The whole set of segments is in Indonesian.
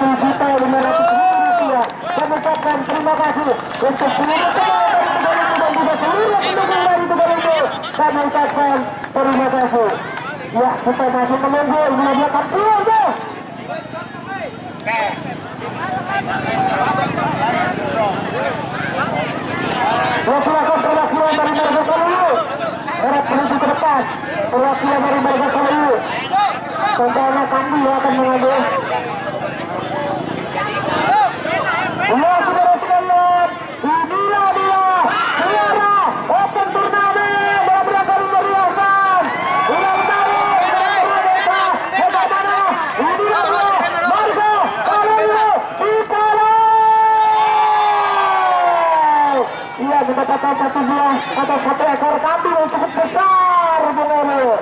juta lima ratus rupiah. Kami ucapkan terima kasih untuk seluruh teman-teman dan seluruh pendukung dari Tugarindu. Kami ucapkan terima kasih. Ya, kita masih menunggu ini dia kampion tuh. Ya, silakan perwakilan dari. Harap menuju ke depan. Perwakilan dari kami akan mengambil. dia mendapatkan satu buah atau satu ekor kambing yang cukup besar Bungoro.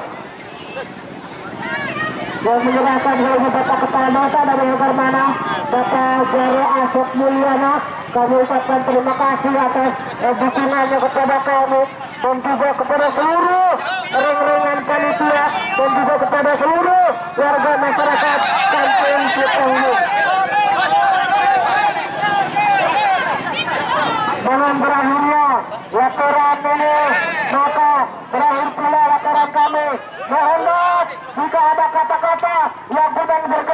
Yang menyerahkan dari Bapak Kepala Masa dari Hukar mana? Bapak Jaro Asyik Mulyana. Kami ucapkan terima kasih atas eh, dukungannya kepada kami dan juga kepada seluruh ring-ringan panitia dan juga kepada seluruh warga masyarakat kampung Citenggu. Mohon berakhir mohon maaf jika ada kata-kata yang kurang berkenan